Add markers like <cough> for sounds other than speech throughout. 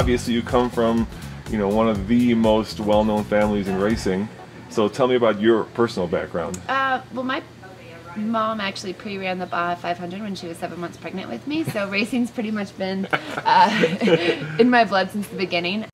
obviously you come from, you know, one of the most well-known families in racing. So tell me about your personal background. Uh, well, my mom actually pre-ran the Baja 500 when she was seven months pregnant with me, so <laughs> racing's pretty much been uh, <laughs> in my blood since the beginning.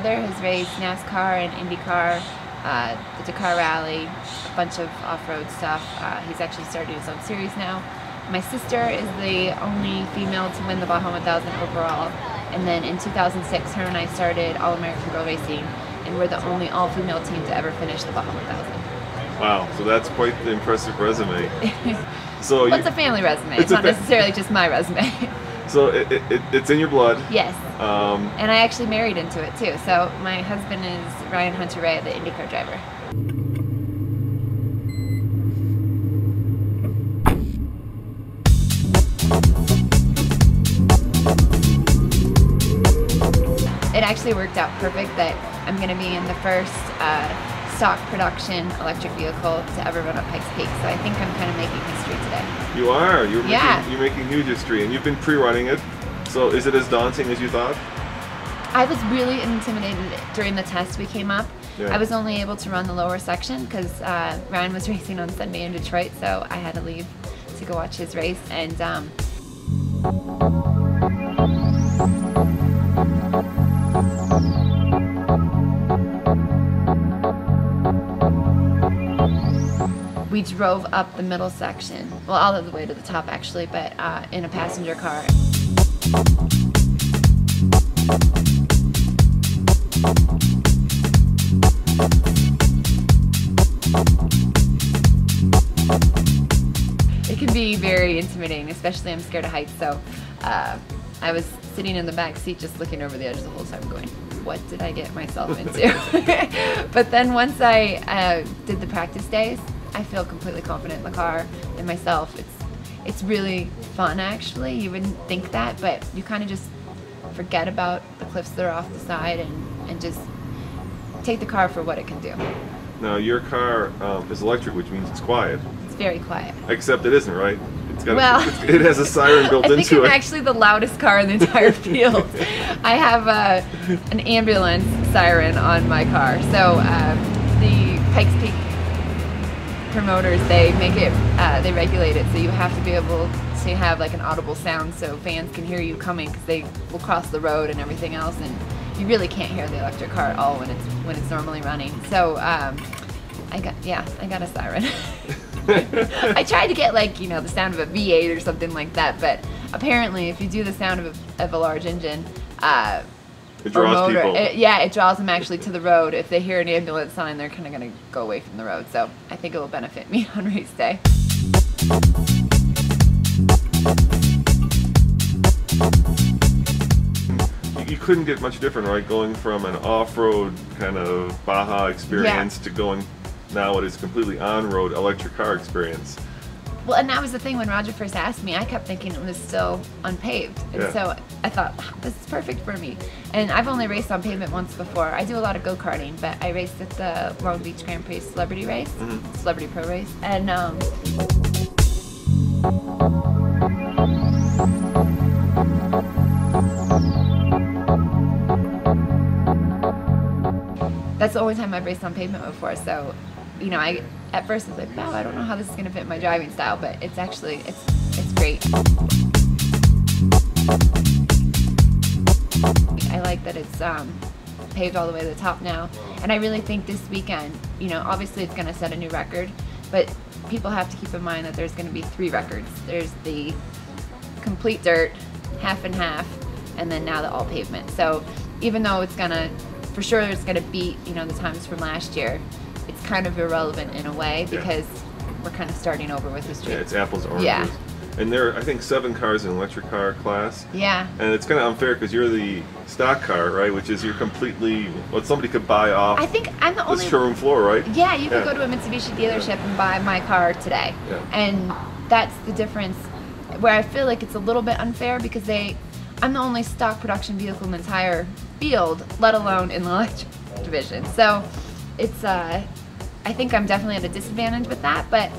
Brother has raced NASCAR and IndyCar, uh, the Dakar Rally, a bunch of off-road stuff. Uh, he's actually started his own series now. My sister is the only female to win the Baja 1000 overall. And then in 2006, her and I started All American Girl Racing, and we're the only all-female team to ever finish the Baja 1000. Wow, so that's quite the impressive resume. <laughs> So Well, you, it's a family resume. It's It's, not fa- necessarily just my resume. <laughs> so it, it, it- it's in your blood. yes. Um, And I actually married into it too. So my husband is Ryan Hunter-Reay, the IndyCar driver. It actually worked out perfect that I'm going to be in the first uh, stock production electric vehicle to ever run up Pikes Peak. So I think I'm kind of making history today. you are. You're Yeah. making, you're making huge history, and you've been pre-running it. So is it as daunting as you thought? I was really intimidated during the test we came up. Yeah. I was only able to run the lower section because uh, Ryan was <laughs> racing on Sunday in Detroit, so I had to leave to go watch his race. And um, we drove up the middle section, well, all of the way to the top actually, but uh, in a passenger car. It can be very intimidating, especially I'm scared of heights. So uh, I was sitting in the back seat just looking over the edge the whole time going, what did I get myself into? <laughs> but then once I uh, did the practice days, I feel completely confident in the car and myself. It's it's really fun actually. You wouldn't think that, but you kind of just forget about the cliffs that are off the side and, and just take the car for what it can do. Now your car um, is electric, which means it's quiet. It's very quiet. Except it isn't, right? It's got Well- it's, it has a siren <laughs> built I think I'm it. actually the loudest car in the entire <laughs> field. I have uh, an ambulance siren on my car. So uh, the Pikes Peak promoters, they make it, uh, they regulate it, so you have to be able to have like an audible sound so fans can hear you coming because they will cross the road and everything else, and you really can't hear the electric car at all when it's when it's normally running. So um, I got yeah, I got a siren. <laughs> I tried to get like you know the sound of a V8 or something like that, but apparently if you do the sound of a, of a large engine, uh, It draws motor, people. it- yeah, it draws them actually to the road. If they hear an ambulance sign, they're kind of going to go away from the road. So I think it will benefit me <laughs> on race day. You- couldn't get much different, right? Going from an off-road kind of Baja experience to going now it is completely on-road electric car experience. Well, and that was the thing when Roger first asked me. I kept thinking it was still unpaved, and Yeah. so I thought "Ah, this is perfect for me. And I've only raced on pavement once before. I do a lot of go karting, but I raced at the Long Beach Grand Prix Celebrity Race, Celebrity Pro Race, and um, that's the only time I've raced on pavement before. So, you know, I at first I was like, wow, I don't know how this is gonna fit my driving style, but it's actually it's it's great. I like that it's um, paved all the way to the top now, and I really think this weekend, you know, obviously it's gonna set a new record, but people have to keep in mind that there's gonna be three records. There's the complete dirt, half and half, and then now the all pavement. So even though it's gonna, for sure, it's gonna beat you know the times from last year, kind of irrelevant in a way Yeah. because we're kind of starting over with history. Yeah, it's apples oranges. Yeah. And there are, I think, seven cars in electric car class. yeah. And it's kind of unfair because you're the stock car, right? Which is you're completely what somebody could buy off I think I'm the the only. showroom floor, right? Yeah, you could Yeah. go to a Mitsubishi dealership and buy my car today. Yeah. And that's the difference where I feel like it's a little bit unfair because they, I'm the only stock production vehicle in the entire field, let alone in the electric division. So it's, uh, I think I'm definitely at a disadvantage with that, but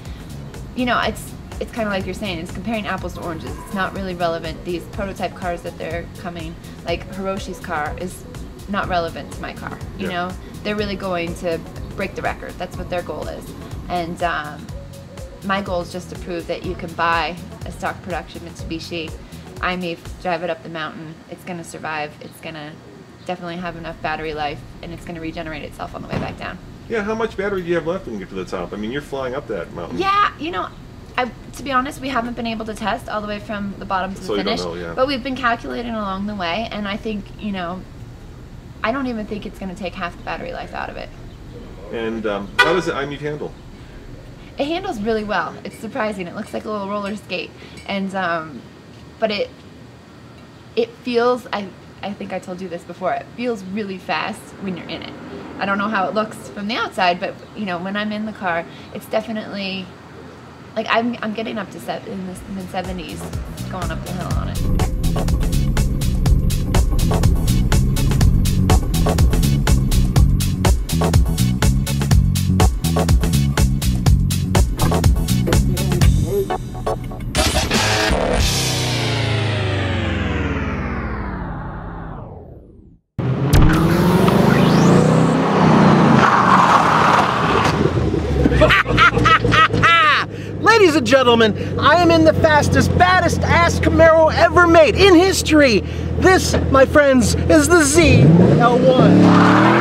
you know, it's it's kind of like you're saying, it's comparing apples to oranges. It's not really relevant. These prototype cars that they're coming, like Hiroshi's car, is not relevant to my car. You yeah. know, they're really going to break the record. That's what their goal is. And um, my goal is just to prove that you can buy a stock production Mitsubishi. I may drive it up the mountain. It's going to survive. It's going to definitely have enough battery life, and it's going to regenerate itself on the way back down. Yeah, how much battery do you have left when you get to the top? I mean, you're flying up that mountain. Yeah, you know, I, to be honest, we haven't been able to test all the way from the bottom to so the finish. Know, yeah. But we've been calculating along the way, and I think, you know, I don't even think it's going to take half the battery life out of it. And um, how does the i-MiEV handle? It handles really well. It's surprising. It looks like a little roller skate, and um, but it it feels. I I think I told you this before. It feels really fast when you're in it. I don't know how it looks from the outside, but you know when I'm in the car, it's definitely like I'm I'm getting up to set in the mid 70s, going up the hill on it. Gentlemen, I am in the fastest, baddest ass Camaro ever made in history. This, my friends, is the ZL1.